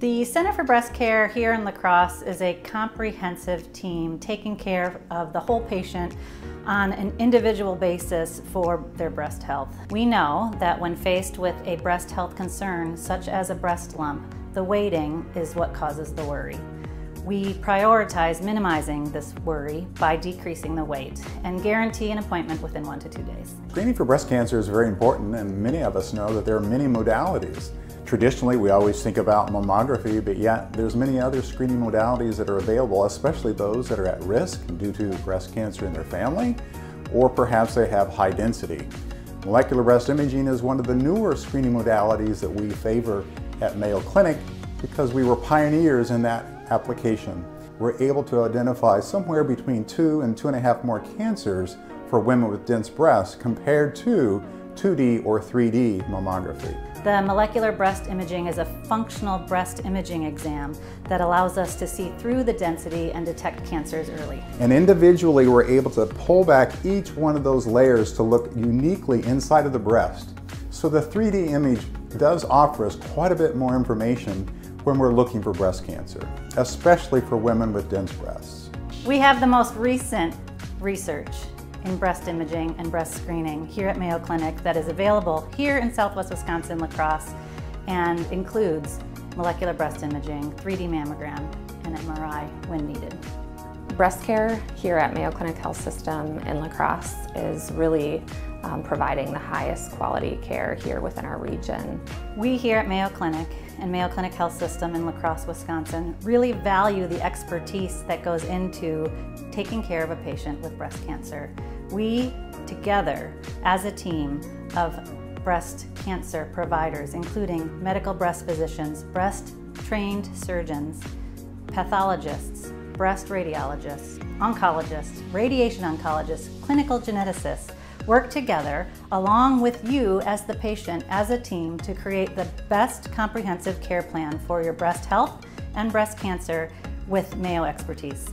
The Center for Breast Care here in La Crosse is a comprehensive team taking care of the whole patient on an individual basis for their breast health. We know that when faced with a breast health concern, such as a breast lump, the waiting is what causes the worry. We prioritize minimizing this worry by decreasing the wait and guarantee an appointment within one to two days. Screening for breast cancer is very important and many of us know that there are many modalities. Traditionally, we always think about mammography, but yet there's many other screening modalities that are available, especially those that are at risk due to breast cancer in their family, or perhaps they have high density. Molecular breast imaging is one of the newer screening modalities that we favor at Mayo Clinic because we were pioneers in that application. We're able to identify somewhere between two and two and a half more cancers for women with dense breasts compared to 2D or 3D mammography. The molecular breast imaging is a functional breast imaging exam that allows us to see through the density and detect cancers early. And individually, we're able to pull back each one of those layers to look uniquely inside of the breast. So the 3D image does offer us quite a bit more information when we're looking for breast cancer, especially for women with dense breasts. We have the most recent research in breast imaging and breast screening here at Mayo Clinic that is available here in Southwest Wisconsin, La Crosse, and includes molecular breast imaging, 3D mammogram, and MRI when needed. Breast care here at Mayo Clinic Health System in La Crosse is really um, providing the highest quality care here within our region. We here at Mayo Clinic and Mayo Clinic Health System in La Crosse, Wisconsin really value the expertise that goes into taking care of a patient with breast cancer. We together as a team of breast cancer providers, including medical breast physicians, breast trained surgeons, pathologists, breast radiologists, oncologists, radiation oncologists, clinical geneticists, work together along with you as the patient as a team to create the best comprehensive care plan for your breast health and breast cancer with Mayo expertise.